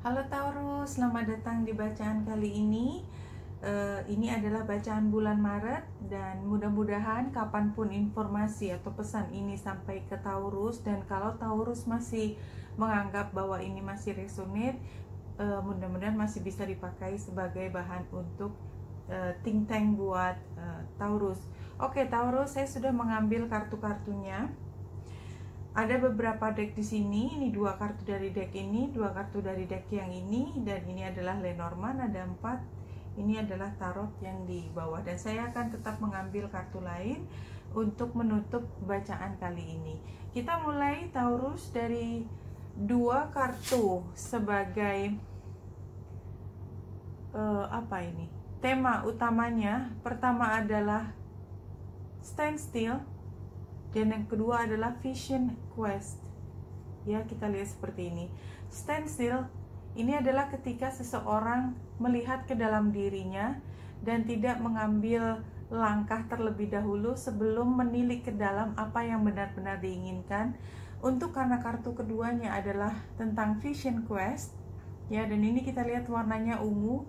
Halo Taurus, selamat datang di bacaan kali ini. Uh, ini adalah bacaan bulan Maret dan mudah-mudahan kapan pun informasi atau pesan ini sampai ke Taurus dan kalau Taurus masih menganggap bahwa ini masih resonate, uh, mudah-mudahan masih bisa dipakai sebagai bahan untuk uh, think tank buat uh, Taurus. Oke Taurus, saya sudah mengambil kartu-kartunya ada beberapa deck di sini ini dua kartu dari deck ini dua kartu dari deck yang ini dan ini adalah Lenormand ada empat. Ini adalah tarot yang di bawah dan saya akan tetap mengambil kartu lain untuk menutup bacaan kali ini. Kita mulai Taurus dari dua kartu sebagai uh, apa ini? Tema utamanya pertama adalah stand still dan yang kedua adalah vision quest. Ya kita lihat seperti ini. Stand still ini adalah ketika seseorang melihat ke dalam dirinya dan tidak mengambil langkah terlebih dahulu sebelum menilik ke dalam apa yang benar-benar diinginkan. Untuk karena kartu keduanya adalah tentang vision quest ya dan ini kita lihat warnanya ungu.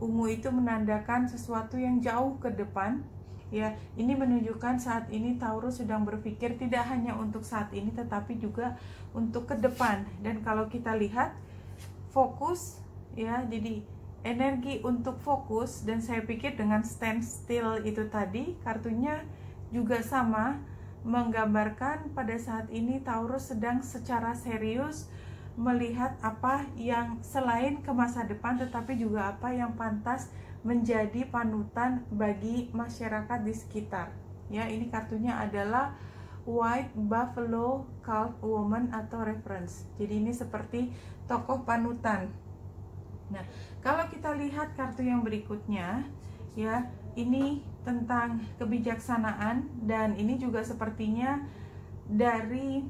Ungu itu menandakan sesuatu yang jauh ke depan ya ini menunjukkan saat ini Taurus sedang berpikir tidak hanya untuk saat ini tetapi juga untuk ke depan. Dan kalau kita lihat fokus ya jadi energi untuk fokus dan saya pikir dengan stand still itu tadi kartunya juga sama menggambarkan pada saat ini Taurus sedang secara serius melihat apa yang selain ke masa depan tetapi juga apa yang pantas menjadi panutan bagi masyarakat di sekitar. Ya, ini kartunya adalah White Buffalo Cult Woman atau reference. Jadi ini seperti tokoh panutan. Nah, kalau kita lihat kartu yang berikutnya, ya, ini tentang kebijaksanaan dan ini juga sepertinya dari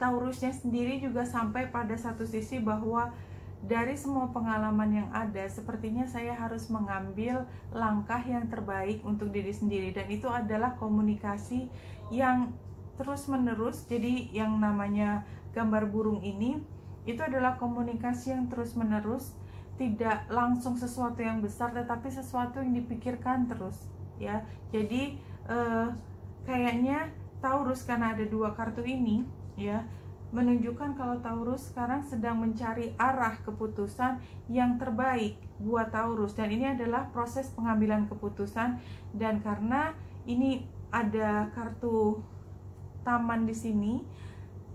Taurusnya sendiri juga sampai pada satu sisi bahwa dari semua pengalaman yang ada, sepertinya saya harus mengambil langkah yang terbaik untuk diri sendiri, dan itu adalah komunikasi yang terus-menerus. Jadi, yang namanya gambar burung ini itu adalah komunikasi yang terus-menerus, tidak langsung sesuatu yang besar, tetapi sesuatu yang dipikirkan terus, ya. Jadi, eh, kayaknya Taurus karena ada dua kartu ini, ya menunjukkan kalau Taurus sekarang sedang mencari arah keputusan yang terbaik buat Taurus. Dan ini adalah proses pengambilan keputusan. Dan karena ini ada kartu taman di sini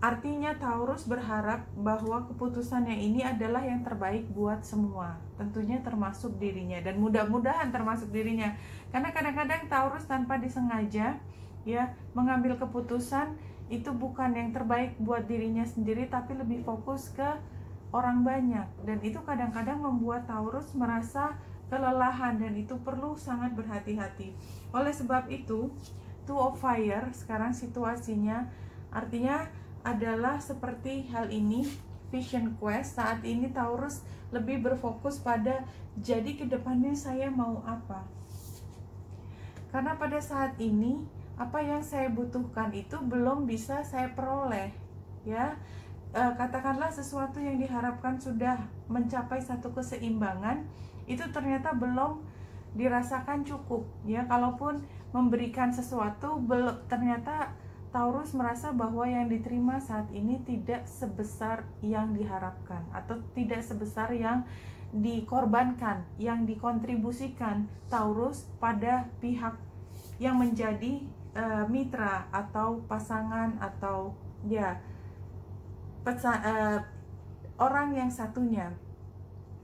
artinya Taurus berharap bahwa keputusannya ini adalah yang terbaik buat semua. Tentunya termasuk dirinya. Dan mudah-mudahan termasuk dirinya. Karena kadang-kadang Taurus tanpa disengaja ya mengambil keputusan itu bukan yang terbaik buat dirinya sendiri tapi lebih fokus ke orang banyak dan itu kadang-kadang membuat Taurus merasa kelelahan dan itu perlu sangat berhati-hati. Oleh sebab itu, Two of Fire sekarang situasinya artinya adalah seperti hal ini Vision Quest saat ini Taurus lebih berfokus pada jadi ke depannya saya mau apa. Karena pada saat ini apa yang saya butuhkan itu belum bisa saya peroleh ya. E, katakanlah sesuatu yang diharapkan sudah mencapai satu keseimbangan itu ternyata belum dirasakan cukup ya. Kalaupun memberikan sesuatu belum ternyata Taurus merasa bahwa yang diterima saat ini tidak sebesar yang diharapkan atau tidak sebesar yang dikorbankan, yang dikontribusikan Taurus pada pihak yang menjadi uh, mitra atau pasangan atau ya pesa, uh, orang yang satunya.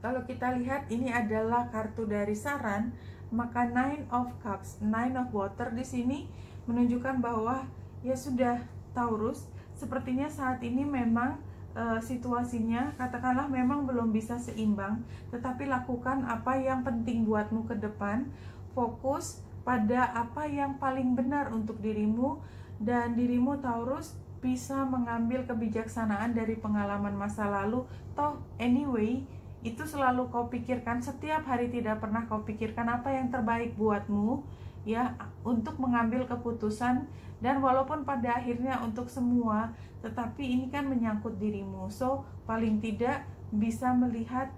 Kalau kita lihat ini adalah kartu dari saran, maka Nine of Cups, Nine of Water di sini menunjukkan bahwa ya sudah Taurus, sepertinya saat ini memang uh, situasinya katakanlah memang belum bisa seimbang, tetapi lakukan apa yang penting buatmu ke depan, fokus pada apa yang paling benar untuk dirimu dan dirimu Taurus bisa mengambil kebijaksanaan dari pengalaman masa lalu. Toh anyway itu selalu kau pikirkan. Setiap hari tidak pernah kau pikirkan apa yang terbaik buatmu ya untuk mengambil keputusan. Dan walaupun pada akhirnya untuk semua tetapi ini kan menyangkut dirimu. So paling tidak bisa melihat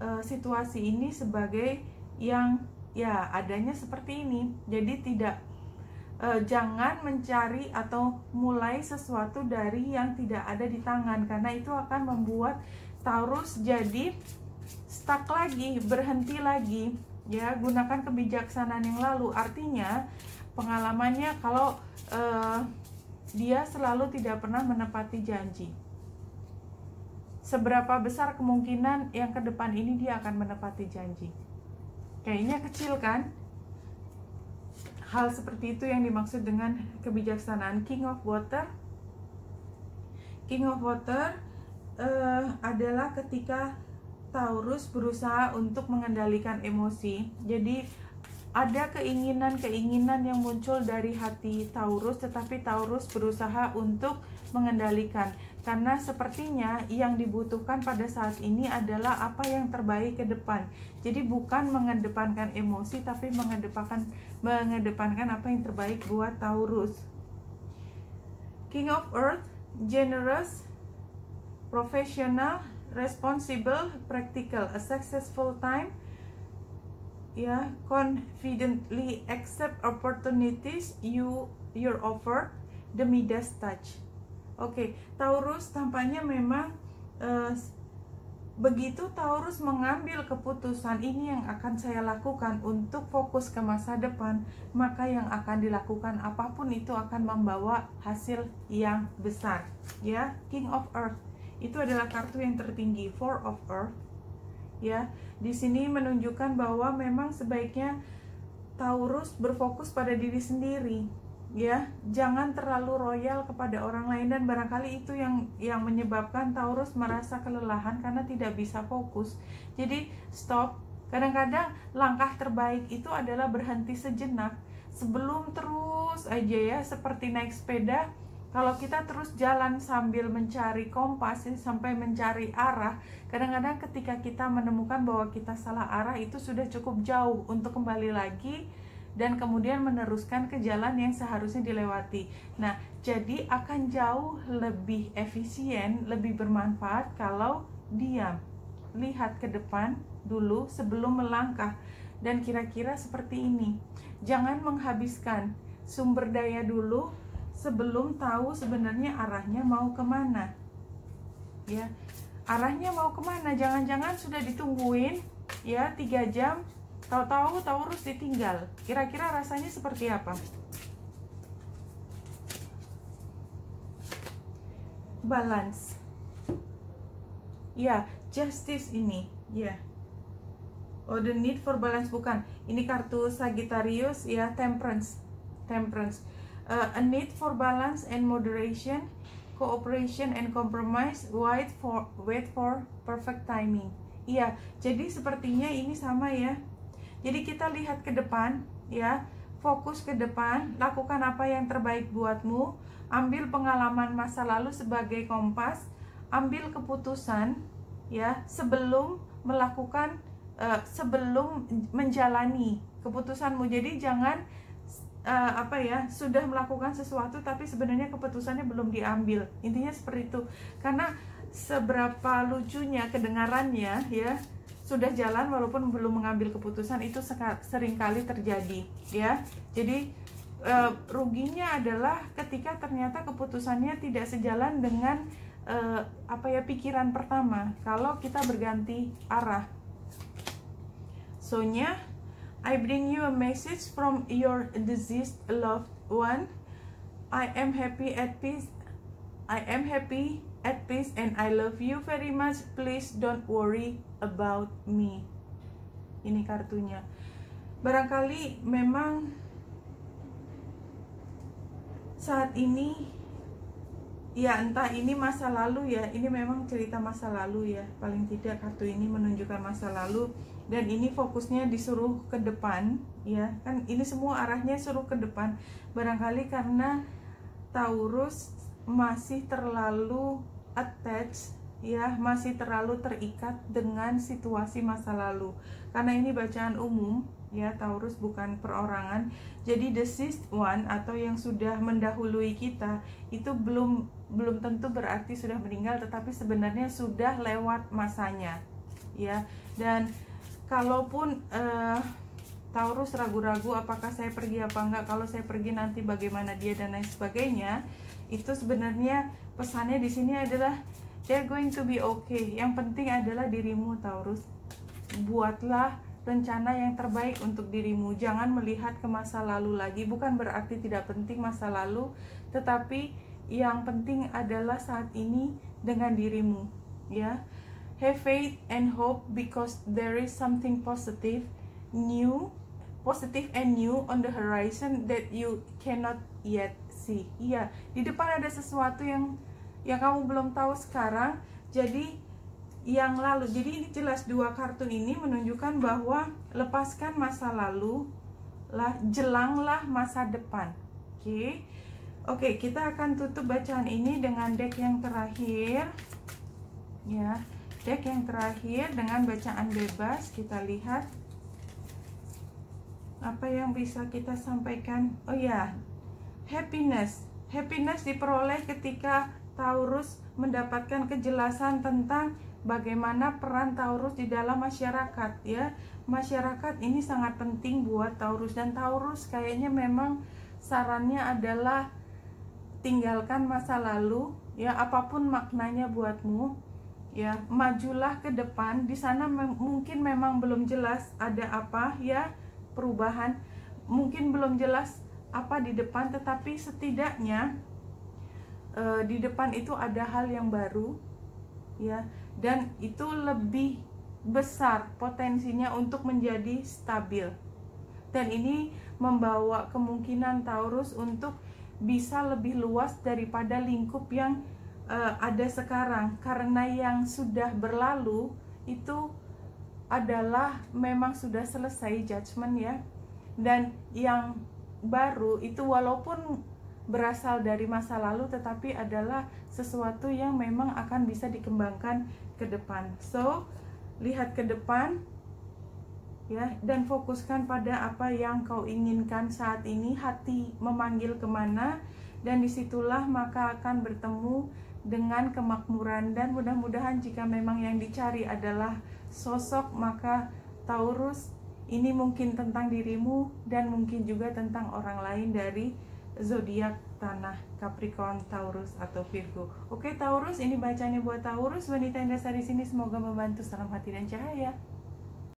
uh, situasi ini sebagai yang ya adanya seperti ini. Jadi tidak uh, jangan mencari atau mulai sesuatu dari yang tidak ada di tangan karena itu akan membuat Taurus jadi stuck lagi, berhenti lagi. Ya, gunakan kebijaksanaan yang lalu. Artinya pengalamannya kalau uh, dia selalu tidak pernah menepati janji seberapa besar kemungkinan yang ke depan ini dia akan menepati janji. Kayaknya kecil kan? Hal seperti itu yang dimaksud dengan kebijaksanaan King of Water. King of Water uh, adalah ketika Taurus berusaha untuk mengendalikan emosi. Jadi ada keinginan-keinginan yang muncul dari hati Taurus, tetapi Taurus berusaha untuk mengendalikan karena sepertinya yang dibutuhkan pada saat ini adalah apa yang terbaik ke depan. Jadi bukan mengedepankan emosi tapi mengedepankan mengedepankan apa yang terbaik buat Taurus. King of Earth, generous, professional, responsible, practical, a successful time, ya, confidently accept opportunities you your offer, the Midas touch Oke, Taurus tampaknya memang uh, begitu Taurus mengambil keputusan ini yang akan saya lakukan untuk fokus ke masa depan, maka yang akan dilakukan apa pun itu akan membawa hasil yang besar. Ya, King of Earth itu adalah kartu yang tertinggi, Four of Earth. Ya, di sini menunjukkan bahwa memang sebaiknya Taurus berfokus pada diri sendiri ya jangan terlalu royal kepada orang lain. Dan barangkali itu yang yang menyebabkan Taurus merasa kelelahan karena tidak bisa fokus. Jadi stop. Kadang-kadang langkah terbaik itu adalah berhenti sejenak. Sebelum terus aja ya seperti naik sepeda kalau kita terus jalan sambil mencari kompas sampai mencari arah kadang-kadang ketika kita menemukan bahwa kita salah arah itu sudah cukup jauh untuk kembali lagi dan kemudian meneruskan ke jalan yang seharusnya dilewati. Nah, jadi akan jauh lebih efisien, lebih bermanfaat kalau diam. Lihat ke depan dulu sebelum melangkah dan kira-kira seperti ini. Jangan menghabiskan sumber daya dulu sebelum tahu sebenarnya arahnya mau ke mana. Ya, arahnya mau ke mana? Jangan-jangan sudah ditungguin ya tiga jam Tahu-tahu Taurus ditinggal. Kira-kira rasanya seperti apa? Balance. Ya, justice ini. Ya. Oh, the need for balance bukan. Ini kartu Sagittarius ya, temperance. Temperance. Uh, a need for balance and moderation, cooperation and compromise, wait for wait for perfect timing. Iya, jadi sepertinya ini sama ya jadi kita lihat ke depan ya, fokus ke depan, lakukan apa yang terbaik buatmu, ambil pengalaman masa lalu sebagai kompas, ambil keputusan ya sebelum melakukan uh, sebelum menjalani keputusanmu. Jadi jangan uh, apa ya sudah melakukan sesuatu tapi sebenarnya keputusannya belum diambil. Intinya seperti itu. Karena seberapa lucunya kedengarannya ya sudah jalan walaupun belum mengambil keputusan itu sering kali terjadi ya. Jadi e, ruginya adalah ketika ternyata keputusannya tidak sejalan dengan e, apa ya pikiran pertama. Kalau kita berganti arah. Sonya I bring you a message from your deceased loved one. I am happy at peace. I am happy at peace and I love you very much. Please don't worry about me. Ini kartunya. Barangkali memang saat ini ya entah ini masa lalu ya ini memang cerita masa lalu ya paling tidak kartu ini menunjukkan masa lalu dan ini fokusnya disuruh ke depan ya kan ini semua arahnya suruh ke depan barangkali karena Taurus masih terlalu attach ya masih terlalu terikat dengan situasi masa lalu. Karena ini bacaan umum ya Taurus bukan perorangan. Jadi the deceased one atau yang sudah mendahului kita itu belum belum tentu berarti sudah meninggal tetapi sebenarnya sudah lewat masanya ya. Dan kalaupun uh, Taurus ragu-ragu apakah saya pergi apa enggak kalau saya pergi nanti bagaimana dia dan lain sebagainya itu sebenarnya pesannya di sini adalah they're going to be okay. Yang penting adalah dirimu Taurus. Buatlah rencana yang terbaik untuk dirimu. Jangan melihat ke masa lalu lagi. Bukan berarti tidak penting masa lalu tetapi yang penting adalah saat ini dengan dirimu ya. Have faith and hope because there is something positive new positive and new on the horizon that you cannot yet see. Iya di depan ada sesuatu yang yang kamu belum tahu sekarang jadi yang lalu jadi ini jelas dua kartu ini menunjukkan bahwa lepaskan masa lalu lah jelanglah masa depan oke okay? Oke, kita akan tutup bacaan ini dengan deck yang terakhir. Ya, deck yang terakhir dengan bacaan bebas. Kita lihat apa yang bisa kita sampaikan. Oh ya, happiness. Happiness diperoleh ketika Taurus mendapatkan kejelasan tentang bagaimana peran Taurus di dalam masyarakat ya. Masyarakat ini sangat penting buat Taurus dan Taurus kayaknya memang sarannya adalah tinggalkan masa lalu ya apa pun maknanya buatmu ya majulah ke depan di sana me mungkin memang belum jelas ada apa ya perubahan mungkin belum jelas apa di depan tetapi setidaknya uh, di depan itu ada hal yang baru ya. Dan itu lebih besar potensinya untuk menjadi stabil. Dan ini membawa kemungkinan Taurus untuk bisa lebih luas daripada lingkup yang uh, ada sekarang. Karena yang sudah berlalu itu adalah memang sudah selesai judgement ya. Dan yang baru itu walaupun berasal dari masa lalu tetapi adalah sesuatu yang memang akan bisa dikembangkan ke depan. So lihat ke depan ya dan fokuskan pada apa yang kau inginkan saat ini. Hati memanggil ke mana dan di situlah maka akan bertemu dengan kemakmuran. Dan mudah-mudahan jika memang yang dicari adalah sosok maka Taurus ini mungkin tentang dirimu dan mungkin juga tentang orang lain dari zodiak tanah Capricorn, Taurus atau Virgo. Oke Taurus, ini bacanya buat Taurus wanita yang dasar di sini semoga membantu salam hati dan cahaya.